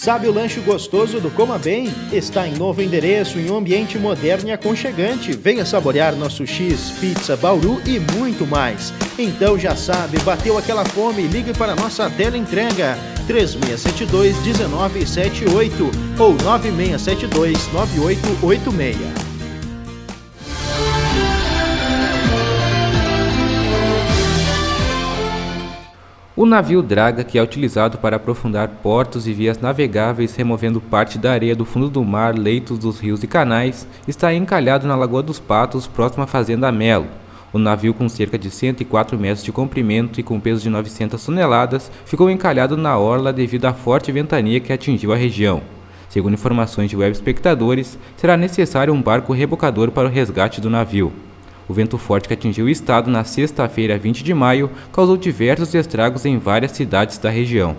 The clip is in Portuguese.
Sabe o lanche gostoso do Coma Bem? Está em novo endereço, em um ambiente moderno e aconchegante. Venha saborear nosso X, pizza, bauru e muito mais. Então já sabe, bateu aquela fome, ligue para nossa tela entrega 3672 1978 ou 9672 9886. O navio draga, que é utilizado para aprofundar portos e vias navegáveis, removendo parte da areia do fundo do mar, leitos dos rios e canais, está encalhado na Lagoa dos Patos, próxima à Fazenda Melo. O navio, com cerca de 104 metros de comprimento e com peso de 900 toneladas, ficou encalhado na orla devido à forte ventania que atingiu a região. Segundo informações de web espectadores, será necessário um barco rebocador para o resgate do navio. O vento forte que atingiu o estado na sexta-feira, 20 de maio, causou diversos estragos em várias cidades da região.